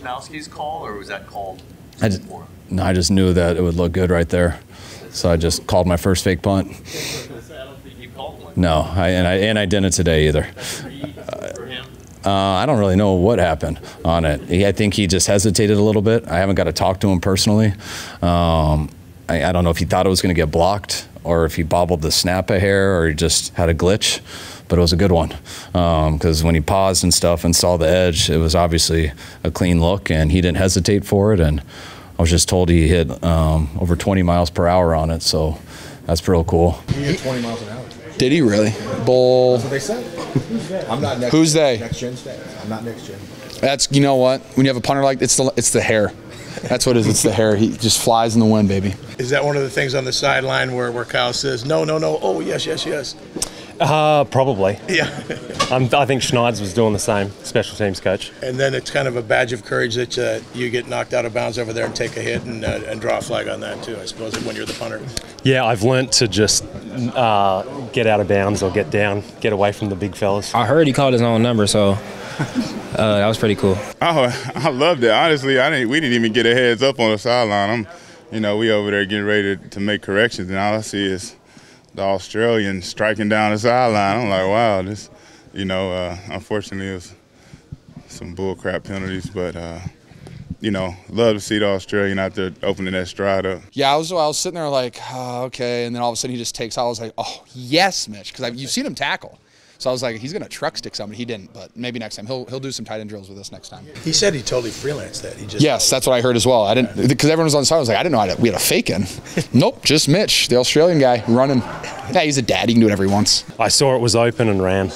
Wishnowsky's call, or was that called I just, before? no, I just knew that it would look good right there. So I just called my first fake punt. I don't think you called one. No, I, and I and I didn't today either. Uh, I don't really know what happened on it. He, I think he just hesitated a little bit. I haven't got to talk to him personally. Um, I, I don't know if he thought it was going to get blocked or if he bobbled the snap a hair or he just had a glitch. But it was a good one because when he paused and stuff and saw the edge, it was obviously a clean look, and he didn't hesitate for it. And I was just told he hit um, over 20 miles per hour on it, so that's real cool. He hit 20 miles an hour. Did he really? Bull. That's what they said. I'm not next. Who's they? Next gen stats. I'm not next gen. That's you know what? When you have a punter like it's the it's the hair. That's what it is. It's the hair. He just flies in the wind, baby. Is that one of the things on the sideline where, where Kyle says, no, no, no, oh, yes, yes, yes? Uh, probably. Yeah. I think Schneids was doing the same, special teams coach. and then it's kind of a badge of courage that uh, you get knocked out of bounds over there and take a hit and, uh, and draw a flag on that, too, I suppose, when you're the punter. Yeah, I've learnt to just uh, get out of bounds or get down, get away from the big fellas. I heard he called his own number, so uh, that was pretty cool. Oh, I loved it. Honestly, I didn't. We didn't even get a heads up on the sideline. I'm, you know, we over there getting ready to, to make corrections, and all I see is the Australian striking down the sideline. I'm like, wow, this, you know, uh, unfortunately, it was some bullcrap penalties, but. Uh, you know, love to see the Australian out there opening that stride up. Yeah, I was I was sitting there like, oh, okay, and then all of a sudden he just takes. I was like, oh yes, Mitch, because you've seen him tackle. So I was like, he's gonna truck stick somebody. He didn't, but maybe next time he'll he'll do some tight end drills with us next time. He said he totally freelanced that. He just Yes, that's what I heard as well. I didn't because everyone was on the side. I was like, I didn't know I had we had a fake in. nope, just Mitch, the Australian guy running. Yeah, he's a dad. He can do whatever he wants. I saw it was open and ran.